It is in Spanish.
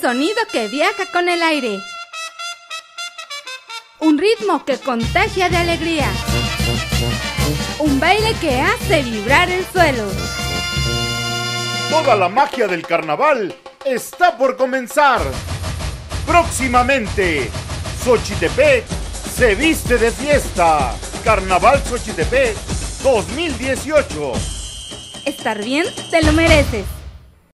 Sonido que viaja con el aire. Un ritmo que contagia de alegría. Un baile que hace vibrar el suelo. Toda la magia del carnaval está por comenzar. Próximamente, Xochitepec se viste de fiesta. Carnaval Xochitepec 2018. Estar bien te lo mereces.